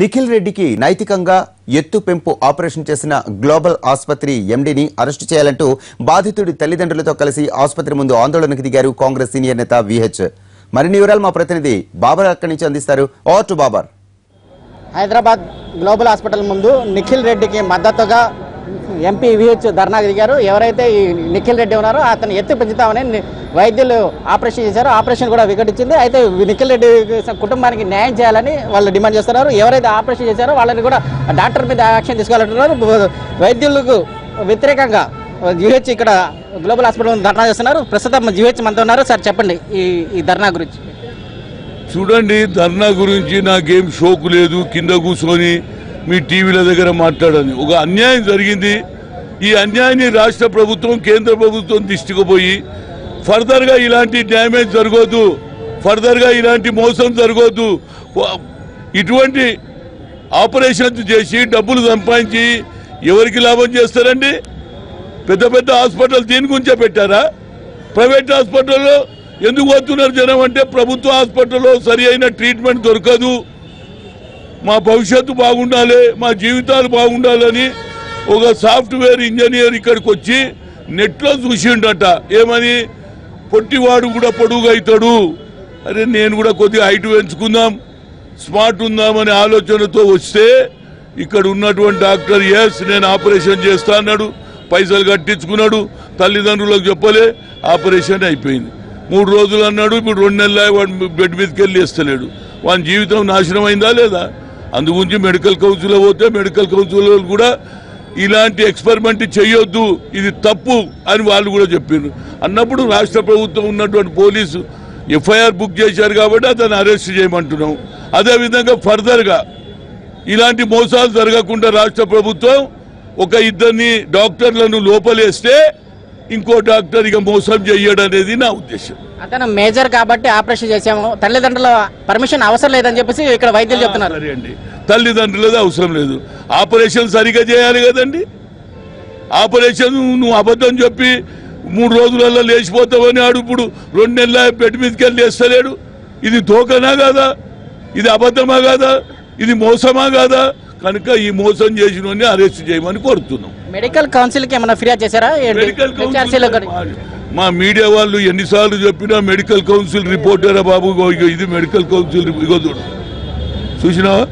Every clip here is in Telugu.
నిఖిల్ రెడ్డికి నైతికంగా ఎత్తు పెంపు ఆపరేషన్ చేసిన గ్లోబల్ ఆసుపత్రి ఎండీని అరెస్టు చేయాలంటూ బాధితుడి తల్లిదండ్రులతో కలిసి ఆసుపత్రి ముందు ఆందోళనకు దిగారు కాంగ్రెస్ సీనియర్ నేత విహెచ్. మరిన్ని వివరాలు మా ప్రతినిధి బాబర్ అక్కడి నుంచి అందిస్తారు. Over to Babar. Hyderabad global hospital ముందు నిఖిల్ రెడ్డికి మద్దతుగా ఎంపీ విహెచ్ ధర్నా దిగారు. ఎవరైతే ఈ నిఖిల్ రెడ్డి ఉన్నారో అతను ఎత్తు పెంచుతామని వైద్యులు ఆపరేషన్ చేశారో. ఆపరేషన్ కూడా వికటించింది. అయితే నిఖిల్ రెడ్డి కుటుంబానికి న్యాయం చేయాలని వాళ్ళు డిమాండ్ చేస్తున్నారు. ఎవరైతే ఆపరేషన్ చేశారో వాళ్ళని కూడా డాక్టర్ మీద యాక్షన్ తీసుకోవాలంటున్నారు. వైద్యులకు వ్యతిరేకంగా జిహెచ్ ఇక్కడ గ్లోబల్ హాస్పిటల్ ధర్నా చేస్తున్నారు. ప్రస్తుతం జిహెచ్ మనతో ఉన్నారు. సార్ చెప్పండి ఈ ఈ ధర్నా గురించి. చూడండి ధర్నా గురించి నాకేం షోకు లేదు. కింద కూర్చొని మీ టీవీల దగ్గర మాట్లాడని ఒక అన్యాయం జరిగింది. ఈ అన్యాయాన్ని రాష్ట్ర ప్రభుత్వం కేంద్ర ప్రభుత్వం దృష్టికిపోయి ఫర్దర్గా ఇలాంటి డ్యామేజ్ జరగొద్దు. ఫర్దర్గా ఇలాంటి మోసం జరగొద్దు. ఇటువంటి ఆపరేషన్స్ చేసి డబ్బులు సంపాదించి ఎవరికి లాభం చేస్తారండి? పెద్ద పెద్ద హాస్పిటల్ దీని గురించే పెట్టారా? ప్రైవేట్ హాస్పిటల్లో ఎందుకు వస్తున్నారు జనం? అంటే ప్రభుత్వ హాస్పిటల్లో సరి అయిన ట్రీట్మెంట్ దొరకదు. మా భవిష్యత్తు బాగుండాలి మా జీవితాలు బాగుండాలని ఒక సాఫ్ట్వేర్ ఇంజనీర్ ఇక్కడికి వచ్చి నెట్లో చూసిండట. ఏమని? పొట్టివాడు కూడా పొడుగు అవుతాడు అరే నేను కూడా కొద్దిగా హైట్ పెంచుకుందాం స్మార్ట్ ఉందామనే ఆలోచనతో వస్తే ఇక్కడ ఉన్నటువంటి డాక్టర్ ఎస్ నేను ఆపరేషన్ చేస్తా అన్నాడు పైసలు కట్టించుకున్నాడు తల్లిదండ్రులకు చెప్పలే ఆపరేషన్ అయిపోయింది. మూడు రోజులు అన్నాడు ఇప్పుడు రెండు నెలలు వాడు బెడ్ మీదకి వెళ్ళి వేస్తలేడు వాని జీవితం నాశనం అయిందా లేదా? అందుగురించి మెడికల్ కౌన్సిల్ పోతే మెడికల్ కౌన్సిల్ కూడా ఇలాంటి ఎక్స్పెరిమెంట్ చేయొద్దు ఇది తప్పు అని వాళ్ళు కూడా చెప్పారు అన్నప్పుడు రాష్ట్ర ప్రభుత్వం ఉన్నటువంటి పోలీసు ఎఫ్ఐఆర్ బుక్ చేశారు కాబట్టి అతను అరెస్ట్ చేయమంటున్నాం. అదేవిధంగా ఫర్దర్గా ఇలాంటి మోసాలు జరగకుండా రాష్ట్ర ప్రభుత్వం ఒక ఇద్దరిని డాక్టర్లను లోపలేస్తే ఇంకో డాక్టర్ ఇక మోసం చెయ్యడు అనేది నా ఉద్దేశం. అతను మేజర్ కాబట్టి ఆపరేషన్ చేసాము. తల్లిదండ్రుల పర్మిషన్ అవసరం లేదని చెప్పేసి ఇక్కడ వైద్యులు చెప్తున్నారు. సరే అండి. తల్లిదండ్రులది అవసరం లేదు. ఆపరేషన్ సరిగా చేయాలి కదండి. ఆపరేషన్ నువ్వు అబద్ధం చెప్పి మూడు రోజులలో లేచిపోతావని ఆడు ఇప్పుడు రెండు నెలల బెడ్ మీదకి వెళ్ళి లేస్తలేడు. ఇది దోకనా కాదా? ఇది అబద్ధమా కాదా? ఇది మోసమా కాదా? కనుక ఈ మోసం చేసిన అరెస్ట్ చేయమని కోరుతున్నాం. మెడికల్ కౌన్సిల్కి ఏమైనా ఫిర్యాదు చేశారా? ఏంటి? మెడికల్ కౌన్సిల్ మా మీడియా వాళ్ళు ఎన్నిసార్లు చెప్పినా మెడికల్ కౌన్సిల్ రిపోర్టరా బాబు? ఇది మెడికల్ కౌన్సిల్ ఇగో చూడు. చూసినావా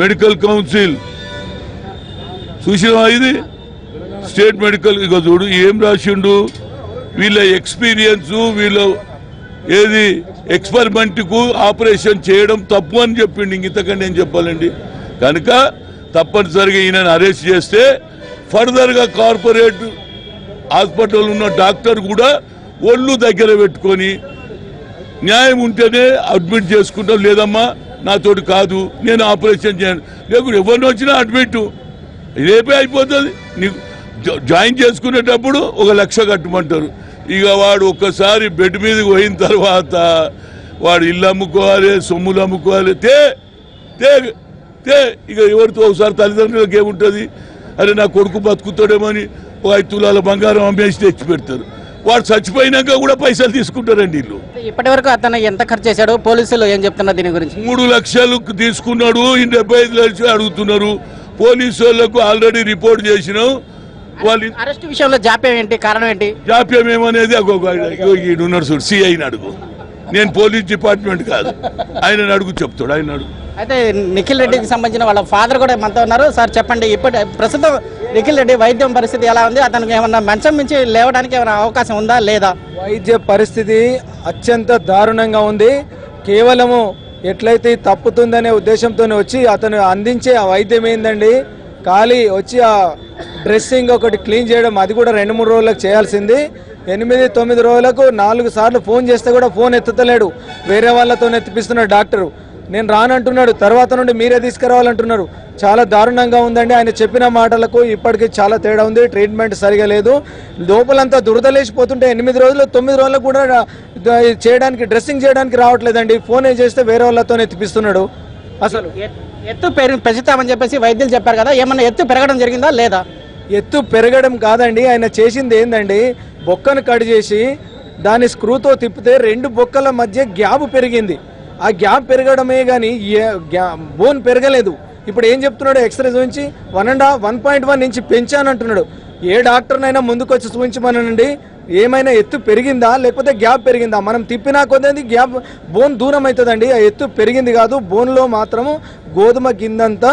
మెడికల్ కౌన్సిల్. చూసినావా ఇది? స్టేట్ మెడికల్ ఇగో చూడు ఏం రాసిండు? వీళ్ళ ఎక్స్పీరియన్స్ వీళ్ళ ఏది? ఎక్స్పెరిమెంట్కు ఆపరేషన్ చేయడం తప్పు అని చెప్పిండు. ఇంక ఇంతకంటే ఏం చెప్పాలండి? కనుక తప్పనిసరిగా ఈయనను అరెస్ట్ చేస్తే ఫర్దర్గా కార్పొరేట్ హాస్పిటల్ ఉన్న డాక్టర్ కూడా ఒళ్ళు దగ్గర పెట్టుకొని న్యాయం ఉంటేనే అడ్మిట్ చేసుకుంటాం. లేదమ్మా నాతోటి కాదు. నేను ఆపరేషన్ చేయను లేకుంటే ఎవరిని వచ్చినా అడ్మిట్. రేపే అయిపోతుంది. నీకు జాయిన్ చేసుకునేటప్పుడు ఒక లక్ష కట్టమంటారు. ఇక వాడు ఒక్కసారి బెడ్ మీదకి పోయిన తర్వాత వాడు ఇల్లు అమ్ముకోవాలి సొమ్ములు అమ్ముకోవాలి. తే తే తే ఇక ఎవరితో ఒకసారి తల్లిదండ్రులకు ఏముంటుంది అరే నా కొడుకు బతుకుతాడేమని ఓ ఐదు తులాల బంగారం అమ్మేసి తెచ్చి పెడతారు. వాడు చచ్చిపోయినాక కూడా పైసలు తీసుకుంటారండి వీళ్ళు. ఇప్పటి వరకు అతను ఎంత ఖర్చు చేశాడు పోలీసులు ఏం చెప్తున్నారు దీని గురించి? మూడు లక్షలు తీసుకున్నాడు ఈ డెబ్బై ఐదు లక్షలు అడుగుతున్నారు. పోలీసు వాళ్ళకు ఆల్రెడీ రిపోర్ట్ చేసినాం. వాళ్ళు అరెస్ట్ విషయంలో జాప్యం ఏంటి? కారణం ఏంటి? జాప్యం ఏమనేది ఈడున్నారు చూడు సిఐని అడుగు. నేను పోలీస్ డిపార్ట్మెంట్ కాదు. ఆయన అడుగు చెప్తాడు ఆయన అడుగు. అయితే నిఖిల్ రెడ్డికి సంబంధించిన వాళ్ళ ఫాదర్ కూడా మనతో ఉన్నారు. సార్ చెప్పండి ఇప్పటి ప్రస్తుతం నిఖిల్ రెడ్డి వైద్యం పరిస్థితి ఎలా ఉంది? అతనికి ఏమన్నా మంచం మించి లేవడానికి ఏమైనా అవకాశం ఉందా లేదా? వైద్య పరిస్థితి అత్యంత దారుణంగా ఉంది. కేవలము ఎట్లయితే తప్పుతుందనే ఉద్దేశంతో వచ్చి అతను అందించే ఆ వైద్యం ఏందండి? ఖాళీ వచ్చి ఆ డ్రెస్సింగ్ ఒకటి క్లీన్ చేయడం అది కూడా రెండు మూడు రోజులకు చేయాల్సింది. ఎనిమిది తొమ్మిది రోజులకు నాలుగు సార్లు ఫోన్ చేస్తే కూడా ఫోన్ ఎత్తుతలేడు వేరే వాళ్ళతో ఎత్తిపిస్తున్నాడు డాక్టరు. నేను రానంటున్నాడు తర్వాత నుండి మీరే తీసుకురావాలంటున్నారు. చాలా దారుణంగా ఉందండి. ఆయన చెప్పిన మాటలకు ఇప్పటికీ చాలా తేడా ఉంది. ట్రీట్మెంట్ సరిగా లేదు. లోపలంతా దురదలేసిపోతుంటే ఎనిమిది రోజులు తొమ్మిది రోజులకు కూడా చేయడానికి డ్రెస్సింగ్ చేయడానికి రావట్లేదండి. ఫోన్ ఏం చేస్తే వేరే వాళ్ళతో ఎత్తిపిస్తున్నాడు అసలు ఎత్- ఎత్తు పెరు పెంచుతామని చెప్పేసి వైద్యులు చెప్పారు కదా ఏమన్నా ఎత్తు పెరగడం జరిగిందా లేదా? ఎత్తు పెరగడం కాదండి. ఆయన చేసింది ఏందండి? బొక్కను కట్ చేసి దాన్ని స్క్రూతో తిప్పితే రెండు బొక్కల మధ్య గ్యాప్ పెరిగింది. ఆ గ్యాప్ పెరగడమే కానీ బోన్ పెరగలేదు. ఇప్పుడు ఏం చెప్తున్నాడు ఎక్స్రేస్ చూపించి? One and half one point one నుంచి పెంచానంటున్నాడు ఏ డాక్టర్నైనా ముందుకొచ్చి చూపించమనండి. ఏమైనా ఎత్తు పెరిగిందా? లేకపోతే గ్యాప్ పెరిగిందా? మనం తిప్పినా కొద్ది గ్యాప్ బోన్ దూరం అవుతుందండి ఆ ఎత్తు పెరిగింది కాదు. బోన్లో మాత్రము గోధుమ గిందంతా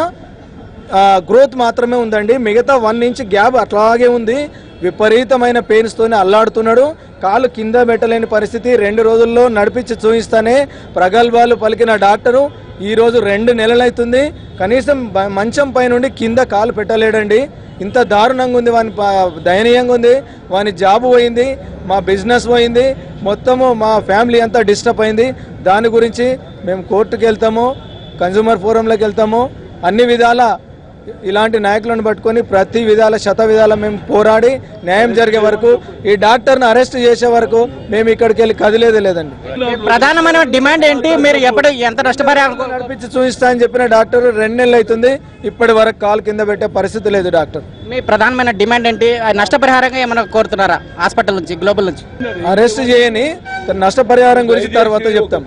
గ్రోత్ మాత్రమే ఉందండి. మిగతా వన్ ఇంచ్ గ్యాప్ అట్లాగే ఉంది. విపరీతమైన పెయిన్స్తోనే అల్లాడుతున్నాడు. కాలు కింద పెట్టలేని పరిస్థితి. రెండు రోజుల్లో నడిపించి చూపిస్తానే ప్రగల్భాలు పలికిన డాక్టరు. ఈ రోజు రెండు నెలలైతుంది. కనీసం మంచం పైనుండి కింద కాలు పెట్టలేడండి. ఇంత దారుణంగా ఉంది. వాని దయనీయంగా ఉంది. వాని జాబ్ పోయింది. మా బిజినెస్ పోయింది. మొత్తము మా ఫ్యామిలీ అంతా డిస్టర్బ్ అయింది. దాని గురించి మేము కోర్టుకు వెళ్తాము కన్జ్యూమర్ ఫోరంలోకి వెళ్తాము. అన్ని విధాల ఇలాంటి నాయకులను పట్టుకొని ప్రతి విధాల శత విధాల మేము పోరాడి న్యాయం జరిగే వరకు ఈ డాక్టర్ని అరెస్ట్ చేసే వరకు మేము ఇక్కడికి వెళ్ళి కదిలేదే లేదండి. ప్రధానమైన డిమాండ్ ఏంటి? మీరు ఎప్పుడు ఎంత నష్టపరిహారం నడిపించి చూపిస్తా అని చెప్పిన డాక్టర్ రెండు నెలలు అవుతుంది. ఇప్పటి వరకు కాలు కింద పెట్టే పరిస్థితి లేదు డాక్టర్. మీ ప్రధానమైన డిమాండ్ ఏంటి? ఆ నష్టపరిహారంగా ఏమైనా కోరుతున్నారా? హాస్పిటల్ నుంచి గ్లోబల్ నుంచి? అరెస్ట్ చేయని నష్టపరిహారం గురించి తర్వాత చెప్తాం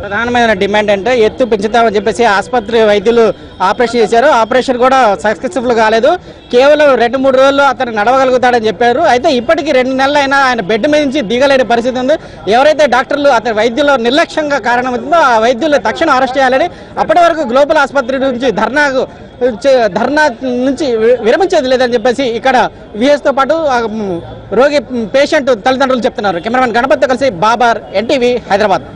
ప్రధానమైన డిమాండ్ అంటే ఎత్తు పెంచుతామని చెప్పేసి ఆసుపత్రి వైద్యులు ఆపరేషన్ చేశారు. ఆపరేషన్ కూడా సక్సెస్ఫుల్ కాలేదు. కేవలం రెండు మూడు రోజుల్లో అతను నడవగలుగుతాడని చెప్పారు. అయితే ఇప్పటికీ రెండు నెలలు అయినా ఆయన బెడ్ మీద నుంచి దిగలేని పరిస్థితి ఉంది. ఎవరైతే డాక్టర్లు అతని వైద్యుల నిర్లక్ష్యంగా కారణమవుతుందో ఆ వైద్యులు తక్షణం అరెస్ట్ చేయాలని అప్పటి వరకు గ్లోబల్ ఆసుపత్రి నుంచి ధర్నాకు ధర్నా నుంచి వి- విరమించేది లేదని చెప్పేసి ఇక్కడ VS తో పాటు రోగి పేషెంట్ తల్లిదండ్రులు చెప్తున్నారు. కెమెరామెన్ గణపతితో కలిసి బాబార్ ఎన్టీవీ హైదరాబాద్.